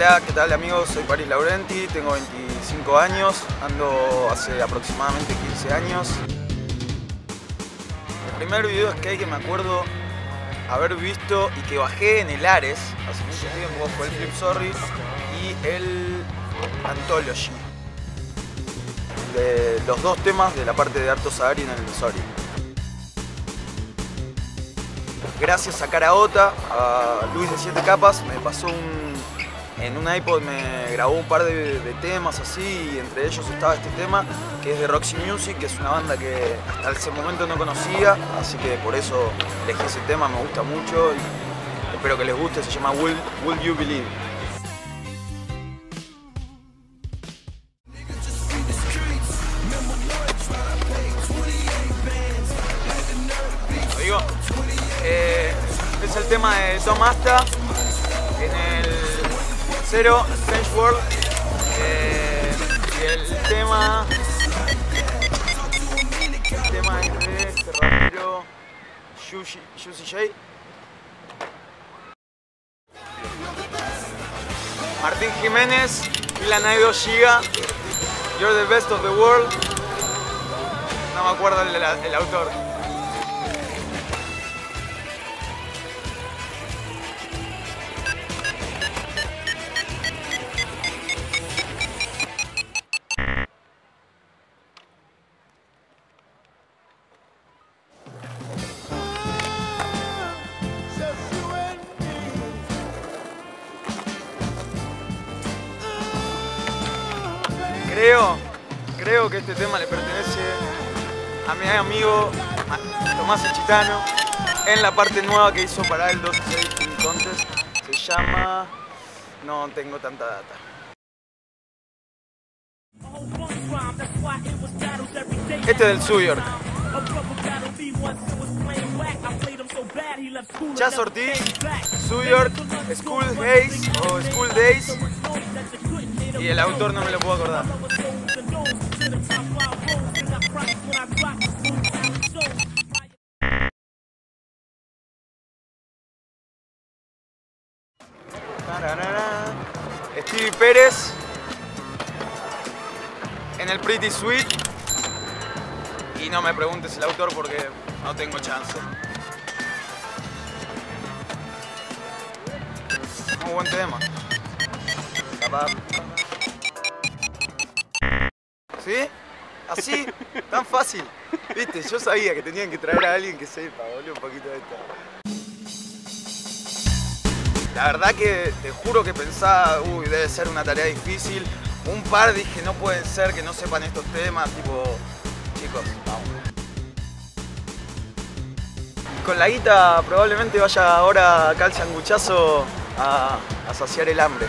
Hola, ¿qué tal amigos? Soy Paris Laurenti, tengo 25 años, ando hace aproximadamente 15 años. El primer video skate que me acuerdo haber visto y que bajé en el Ares hace mucho tiempo fue el Flip Sorry y el Anthology. De los dos temas de la parte de Arto Sagari en el Sorry. Gracias a Caraota, a Luis de Siete Capas, me pasó un, en un iPod me grabó un par de, temas así y entre ellos estaba este tema que es de Roxy Music, que es una banda que hasta ese momento no conocía, así que por eso elegí ese tema, me gusta mucho y espero que les guste, se llama Will, Will You Believe. Lo digo, eh, es el tema de Tom Asta el Zero Strange World. Eh, y el tema el tema es de este rapero Juicy J Martín Jiménez Milan Aido Giga You're the best of the world. No me acuerdo el, el autor Creo, creo que este tema le pertenece a mi amigo Tomás Chitano en la parte nueva que hizo para el 26 Contest. Se llama... no tengo tanta data. Este es del New York. Chas Ortiz, New School Days o School Days y el autor no me lo puedo acordar. Stevie Pérez en el Pretty Sweet y no me preguntes el autor porque no tengo chance. Muy buen tema. ¿Sí? Así, tan fácil. Viste, yo sabía que tenían que traer a alguien que sepa, boludo, un poquito de esto. La verdad que te juro que pensaba, uy, debe ser una tarea difícil. Un par dije, no pueden ser que no sepan estos temas, tipo, chicos, vamos. Con la guita probablemente vaya ahora acá al sanguchazo a, a saciar el hambre.